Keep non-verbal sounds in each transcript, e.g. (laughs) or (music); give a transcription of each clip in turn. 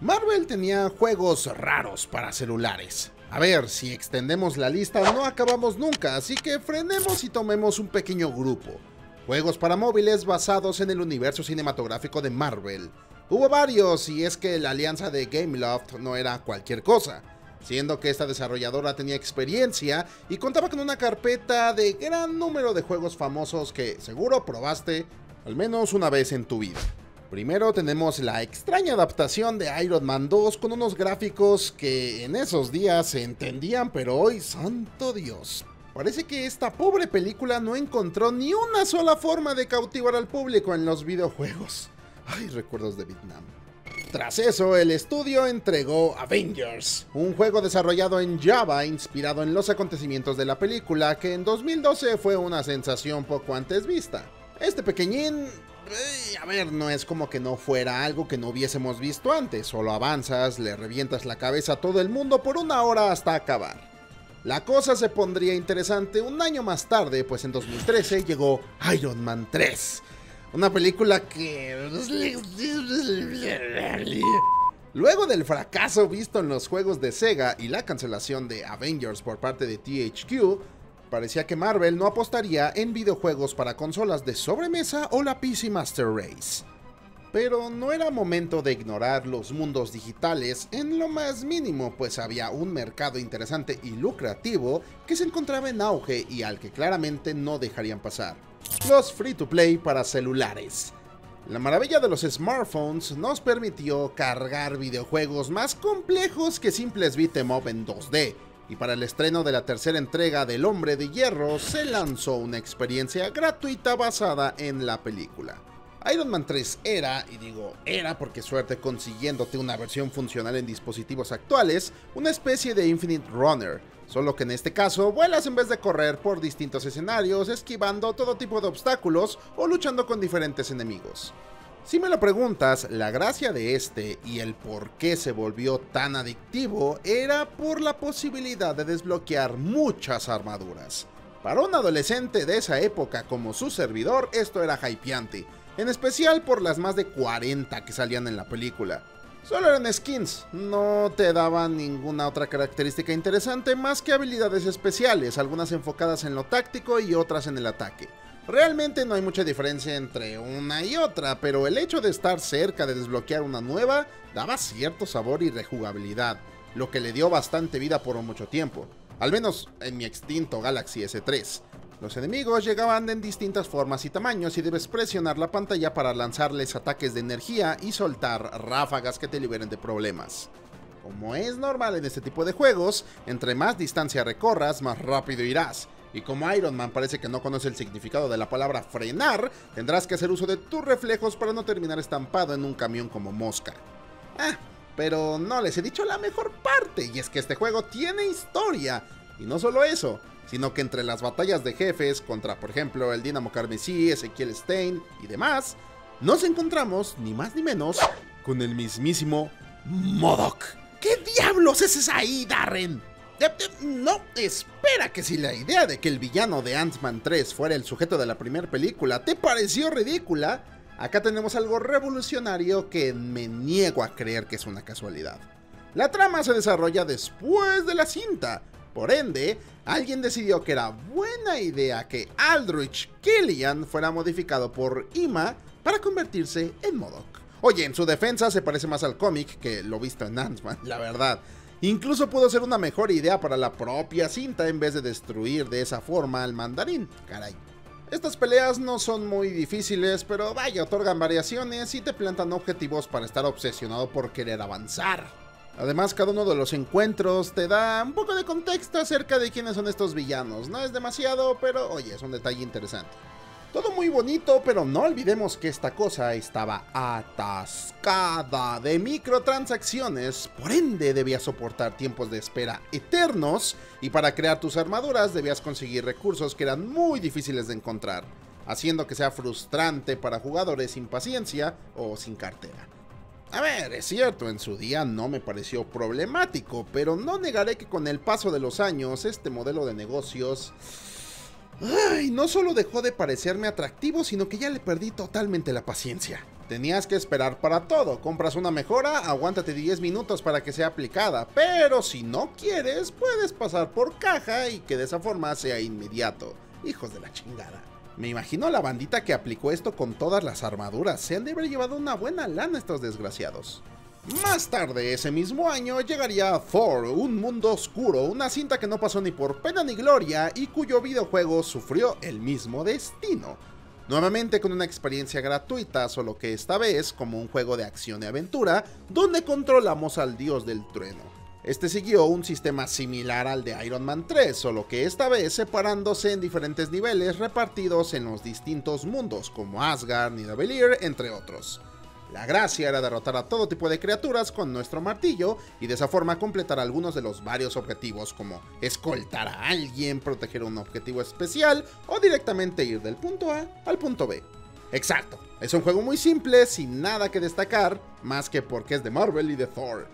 Marvel tenía juegos raros para celulares. A ver, si extendemos la lista no acabamos nunca, así que frenemos y tomemos un pequeño grupo. Juegos para móviles basados en el universo cinematográfico de Marvel. Hubo varios, y es que la alianza de Gameloft no era cualquier cosa, siendo que esta desarrolladora tenía experiencia y contaba con una carpeta de gran número de juegos famosos que seguro probaste al menos una vez en tu vida. Primero tenemos la extraña adaptación de Iron Man 2 con unos gráficos que en esos días se entendían, pero hoy, santo Dios. Parece que esta pobre película no encontró ni una sola forma de cautivar al público en los videojuegos. Ay, recuerdos de Vietnam. Tras eso, el estudio entregó Avengers, un juego desarrollado en Java inspirado en los acontecimientos de la película que en 2012 fue una sensación poco antes vista. Este pequeñín a ver, no es como que no fuera algo que no hubiésemos visto antes, solo avanzas, le revientas la cabeza a todo el mundo por una hora hasta acabar. La cosa se pondría interesante un año más tarde, pues en 2013 llegó Iron Man 3, una película que... Luego del fracaso visto en los juegos de Sega y la cancelación de Avengers por parte de THQ, Parecía que Marvel no apostaría en videojuegos para consolas de sobremesa o la PC Master Race. Pero no era momento de ignorar los mundos digitales en lo más mínimo, pues había un mercado interesante y lucrativo que se encontraba en auge y al que claramente no dejarían pasar. Los free to play para celulares. La maravilla de los smartphones nos permitió cargar videojuegos más complejos que simples beat'em up en 2D, y para el estreno de la tercera entrega del Hombre de Hierro se lanzó una experiencia gratuita basada en la película. Iron Man 3 era, y digo era porque suerte consiguiéndote una versión funcional en dispositivos actuales, una especie de Infinite Runner, solo que en este caso vuelas en vez de correr por distintos escenarios, esquivando todo tipo de obstáculos o luchando con diferentes enemigos. Si me lo preguntas, la gracia de este y el por qué se volvió tan adictivo era por la posibilidad de desbloquear muchas armaduras. Para un adolescente de esa época como su servidor, esto era hypeante, en especial por las más de 40 que salían en la película. Solo eran skins, no te daban ninguna otra característica interesante más que habilidades especiales, algunas enfocadas en lo táctico y otras en el ataque. Realmente no hay mucha diferencia entre una y otra, pero el hecho de estar cerca de desbloquear una nueva daba cierto sabor y rejugabilidad, lo que le dio bastante vida por mucho tiempo, al menos en mi extinto Galaxy S3. Los enemigos llegaban en distintas formas y tamaños y debes presionar la pantalla para lanzarles ataques de energía y soltar ráfagas que te liberen de problemas. Como es normal en este tipo de juegos, entre más distancia recorras, más rápido irás, y como Iron Man parece que no conoce el significado de la palabra frenar, tendrás que hacer uso de tus reflejos para no terminar estampado en un camión como mosca. Ah, pero no les he dicho la mejor parte, y es que este juego tiene historia. Y no solo eso, sino que entre las batallas de jefes contra, por ejemplo, el Dinamo Carmesí, Ezequiel Stein y demás, nos encontramos, ni más ni menos, con el mismísimo Modok. ¿Qué diablos es esa ahí, Darren? No, espera que si la idea de que el villano de Ant-Man 3 fuera el sujeto de la primera película te pareció ridícula, acá tenemos algo revolucionario que me niego a creer que es una casualidad. La trama se desarrolla después de la cinta, por ende, alguien decidió que era buena idea que Aldrich Killian fuera modificado por Ima para convertirse en Modok. Oye, en su defensa se parece más al cómic que lo visto en Ant-Man, la verdad. Incluso pudo ser una mejor idea para la propia cinta en vez de destruir de esa forma al mandarín, caray. Estas peleas no son muy difíciles, pero vaya, otorgan variaciones y te plantan objetivos para estar obsesionado por querer avanzar. Además, cada uno de los encuentros te da un poco de contexto acerca de quiénes son estos villanos. No es demasiado, pero oye, es un detalle interesante. Todo muy bonito, pero no olvidemos que esta cosa estaba atascada de microtransacciones, por ende debía soportar tiempos de espera eternos y para crear tus armaduras debías conseguir recursos que eran muy difíciles de encontrar, haciendo que sea frustrante para jugadores sin paciencia o sin cartera. A ver, es cierto, en su día no me pareció problemático, pero no negaré que con el paso de los años este modelo de negocios Ay, no solo dejó de parecerme atractivo, sino que ya le perdí totalmente la paciencia. Tenías que esperar para todo, compras una mejora, aguántate 10 minutos para que sea aplicada, pero si no quieres, puedes pasar por caja y que de esa forma sea inmediato. Hijos de la chingada. Me imagino la bandita que aplicó esto con todas las armaduras, se han de haber llevado una buena lana estos desgraciados. Más tarde ese mismo año llegaría Thor, un mundo oscuro, una cinta que no pasó ni por pena ni gloria y cuyo videojuego sufrió el mismo destino nuevamente con una experiencia gratuita, solo que esta vez como un juego de acción y aventura, donde controlamos al dios del trueno. Este siguió un sistema similar al de Iron Man 3, solo que esta vez separándose en diferentes niveles repartidos en los distintos mundos, como Asgard, Nidavellir, entre otros. La gracia era derrotar a todo tipo de criaturas con nuestro martillo y de esa forma completar algunos de los varios objetivos como escoltar a alguien, proteger un objetivo especial o directamente ir del punto A al punto B. Exacto, es un juego muy simple, sin nada que destacar, más que porque es de Marvel y de Thor.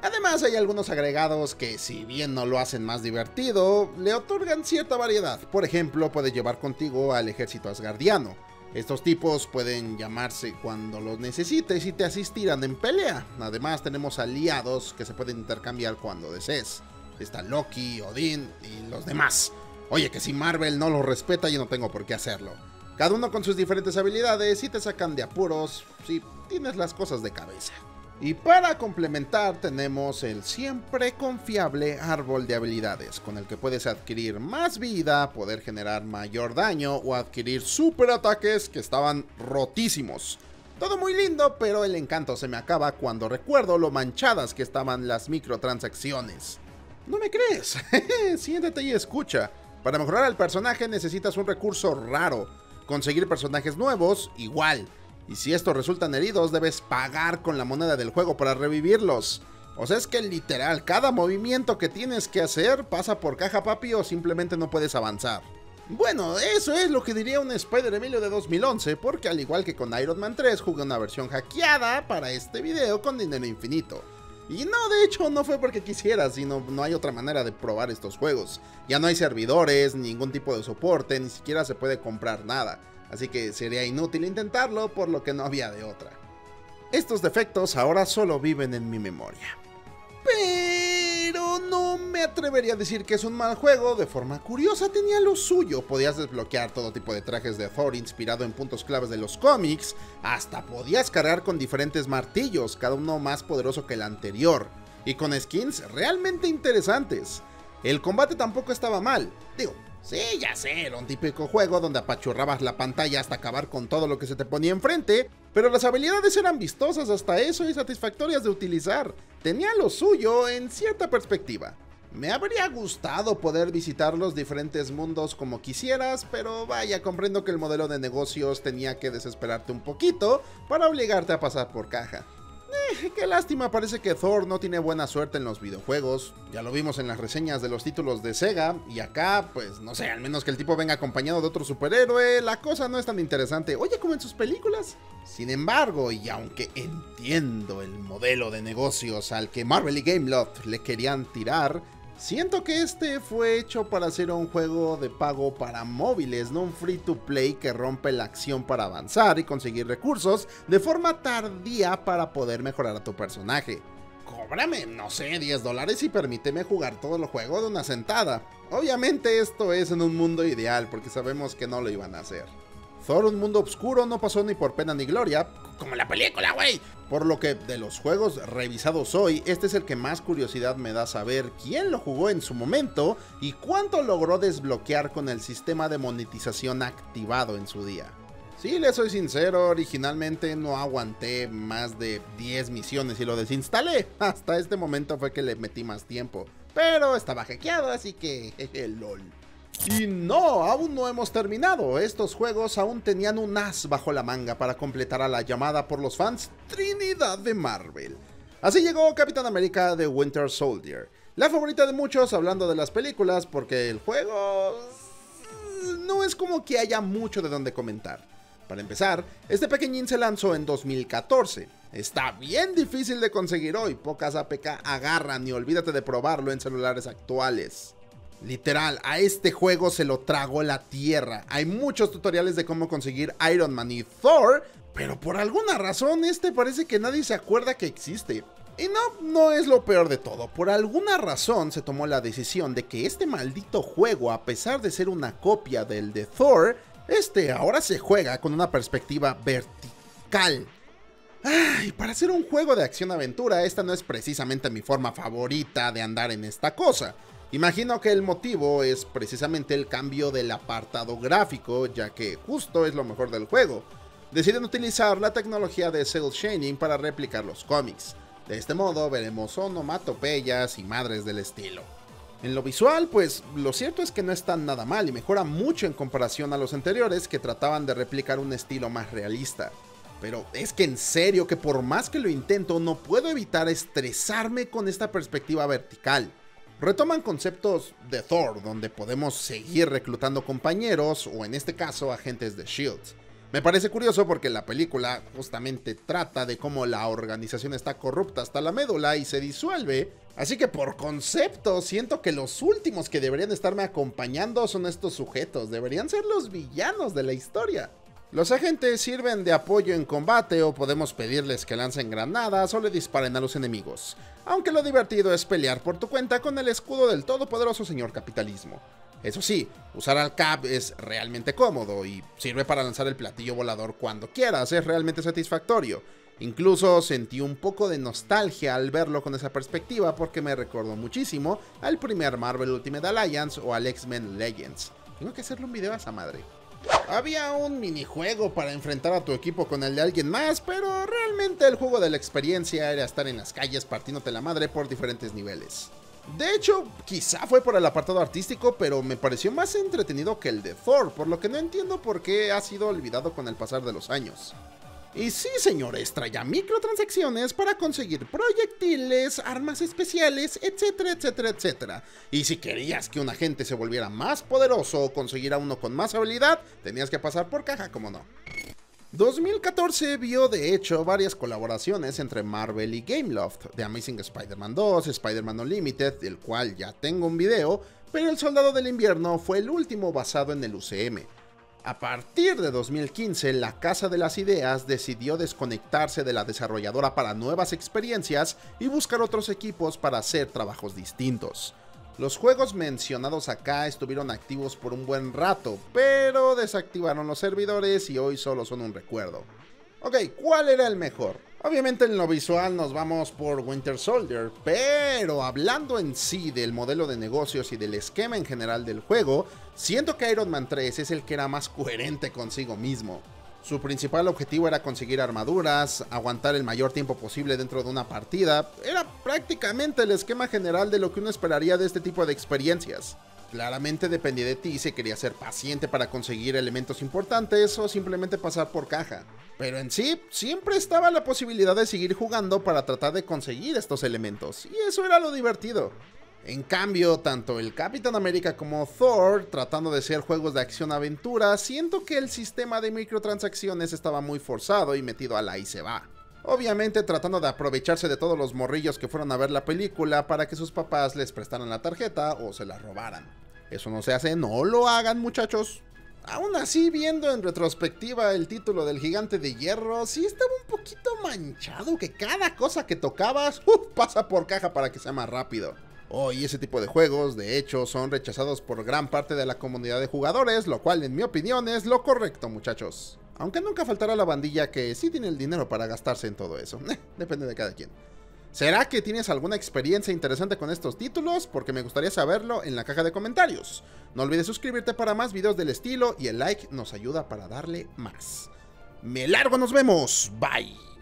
Además hay algunos agregados que si bien no lo hacen más divertido, le otorgan cierta variedad. Por ejemplo, puedes llevar contigo al ejército asgardiano, estos tipos pueden llamarse cuando los necesites y te asistirán en pelea. Además tenemos aliados que se pueden intercambiar cuando desees. Está Loki, Odin y los demás. Oye, que si Marvel no los respeta yo no tengo por qué hacerlo. Cada uno con sus diferentes habilidades y te sacan de apuros si tienes las cosas de cabeza. Y para complementar tenemos el siempre confiable árbol de habilidades, con el que puedes adquirir más vida, poder generar mayor daño o adquirir super ataques que estaban rotísimos. Todo muy lindo, pero el encanto se me acaba cuando recuerdo lo manchadas que estaban las microtransacciones. ¿No me crees? (laughs) Siéntate y escucha. Para mejorar al personaje necesitas un recurso raro. Conseguir personajes nuevos, igual y si estos resultan heridos, debes pagar con la moneda del juego para revivirlos. O sea, es que literal, cada movimiento que tienes que hacer pasa por caja papi o simplemente no puedes avanzar. Bueno, eso es lo que diría un Spider Emilio de 2011, porque al igual que con Iron Man 3 jugué una versión hackeada para este video con dinero infinito. Y no, de hecho, no fue porque quisiera, sino no hay otra manera de probar estos juegos. Ya no hay servidores, ningún tipo de soporte, ni siquiera se puede comprar nada así que sería inútil intentarlo por lo que no había de otra. Estos defectos ahora solo viven en mi memoria. Pero no me atrevería a decir que es un mal juego, de forma curiosa tenía lo suyo, podías desbloquear todo tipo de trajes de Thor inspirado en puntos claves de los cómics, hasta podías cargar con diferentes martillos, cada uno más poderoso que el anterior, y con skins realmente interesantes. El combate tampoco estaba mal, digo, Sí, ya sé, era un típico juego donde apachurrabas la pantalla hasta acabar con todo lo que se te ponía enfrente, pero las habilidades eran vistosas hasta eso y satisfactorias de utilizar. Tenía lo suyo en cierta perspectiva. Me habría gustado poder visitar los diferentes mundos como quisieras, pero vaya, comprendo que el modelo de negocios tenía que desesperarte un poquito para obligarte a pasar por caja. Eh, qué lástima, parece que Thor no tiene buena suerte en los videojuegos. Ya lo vimos en las reseñas de los títulos de Sega. Y acá, pues no sé, al menos que el tipo venga acompañado de otro superhéroe, la cosa no es tan interesante. Oye, como en sus películas. Sin embargo, y aunque entiendo el modelo de negocios al que Marvel y Gameloft le querían tirar, Siento que este fue hecho para ser un juego de pago para móviles, no un free to play que rompe la acción para avanzar y conseguir recursos de forma tardía para poder mejorar a tu personaje. Cóbrame, no sé, 10 dólares y permíteme jugar todo el juego de una sentada. Obviamente esto es en un mundo ideal porque sabemos que no lo iban a hacer. Thor, un mundo oscuro, no pasó ni por pena ni gloria, como la película, güey. Por lo que de los juegos revisados hoy, este es el que más curiosidad me da saber quién lo jugó en su momento y cuánto logró desbloquear con el sistema de monetización activado en su día. Si le soy sincero, originalmente no aguanté más de 10 misiones y lo desinstalé. (laughs) Hasta este momento fue que le metí más tiempo. Pero estaba hackeado, así que (laughs) jeje, lol. Y no, aún no hemos terminado. Estos juegos aún tenían un as bajo la manga para completar a la llamada por los fans Trinidad de Marvel. Así llegó Capitán América de Winter Soldier. La favorita de muchos hablando de las películas porque el juego no es como que haya mucho de donde comentar. Para empezar, este pequeñín se lanzó en 2014. Está bien difícil de conseguir hoy, pocas APK agarran y olvídate de probarlo en celulares actuales. Literal, a este juego se lo tragó la tierra. Hay muchos tutoriales de cómo conseguir Iron Man y Thor, Pero por alguna razón este parece que nadie se acuerda que existe. Y no, no es lo peor de todo. Por alguna razón se tomó la decisión de que este maldito juego, a pesar de ser una copia del de Thor, este ahora se juega con una perspectiva vertical. Y para hacer un juego de acción-aventura, esta no es precisamente mi forma favorita de andar en esta cosa. Imagino que el motivo es precisamente el cambio del apartado gráfico, ya que justo es lo mejor del juego. Deciden utilizar la tecnología de cel shading para replicar los cómics. De este modo veremos onomatopeyas y madres del estilo. En lo visual, pues lo cierto es que no está nada mal y mejora mucho en comparación a los anteriores que trataban de replicar un estilo más realista. Pero es que en serio que por más que lo intento no puedo evitar estresarme con esta perspectiva vertical. Retoman conceptos de Thor, donde podemos seguir reclutando compañeros o en este caso agentes de SHIELD. Me parece curioso porque la película justamente trata de cómo la organización está corrupta hasta la médula y se disuelve. Así que por concepto siento que los últimos que deberían estarme acompañando son estos sujetos, deberían ser los villanos de la historia. Los agentes sirven de apoyo en combate o podemos pedirles que lancen granadas o le disparen a los enemigos, aunque lo divertido es pelear por tu cuenta con el escudo del todopoderoso señor capitalismo. Eso sí, usar al Cap es realmente cómodo y sirve para lanzar el platillo volador cuando quieras, es realmente satisfactorio. Incluso sentí un poco de nostalgia al verlo con esa perspectiva porque me recordó muchísimo al primer Marvel Ultimate Alliance o al X-Men Legends. Tengo que hacerle un video a esa madre. Había un minijuego para enfrentar a tu equipo con el de alguien más, pero realmente el juego de la experiencia era estar en las calles partiéndote la madre por diferentes niveles. De hecho, quizá fue por el apartado artístico, pero me pareció más entretenido que el de Thor, por lo que no entiendo por qué ha sido olvidado con el pasar de los años. Y sí, señores, traía microtransacciones para conseguir proyectiles, armas especiales, etcétera, etcétera, etcétera. Y si querías que un agente se volviera más poderoso o conseguir a uno con más habilidad, tenías que pasar por caja, como no. 2014 vio de hecho varias colaboraciones entre Marvel y Gameloft, de Amazing Spider-Man 2, Spider-Man Unlimited, del cual ya tengo un video, pero El Soldado del Invierno fue el último basado en el UCM. A partir de 2015, la Casa de las Ideas decidió desconectarse de la desarrolladora para nuevas experiencias y buscar otros equipos para hacer trabajos distintos. Los juegos mencionados acá estuvieron activos por un buen rato, pero desactivaron los servidores y hoy solo son un recuerdo. Ok, ¿cuál era el mejor? Obviamente en lo visual nos vamos por Winter Soldier, pero hablando en sí del modelo de negocios y del esquema en general del juego, siento que Iron Man 3 es el que era más coherente consigo mismo. Su principal objetivo era conseguir armaduras, aguantar el mayor tiempo posible dentro de una partida. Era prácticamente el esquema general de lo que uno esperaría de este tipo de experiencias. Claramente dependía de ti si querías ser paciente para conseguir elementos importantes o simplemente pasar por caja. Pero en sí, siempre estaba la posibilidad de seguir jugando para tratar de conseguir estos elementos, y eso era lo divertido. En cambio, tanto el Capitán América como Thor, tratando de ser juegos de acción-aventura, siento que el sistema de microtransacciones estaba muy forzado y metido a la y se va. Obviamente tratando de aprovecharse de todos los morrillos que fueron a ver la película para que sus papás les prestaran la tarjeta o se la robaran. Eso no se hace, no lo hagan muchachos. Aún así, viendo en retrospectiva el título del gigante de hierro, sí estaba un poquito manchado que cada cosa que tocabas pasa por caja para que sea más rápido. Hoy ese tipo de juegos, de hecho, son rechazados por gran parte de la comunidad de jugadores, lo cual en mi opinión es lo correcto, muchachos. Aunque nunca faltará la bandilla que sí tiene el dinero para gastarse en todo eso. Eh, depende de cada quien. ¿Será que tienes alguna experiencia interesante con estos títulos? Porque me gustaría saberlo en la caja de comentarios. No olvides suscribirte para más videos del estilo y el like nos ayuda para darle más. Me largo, nos vemos. Bye.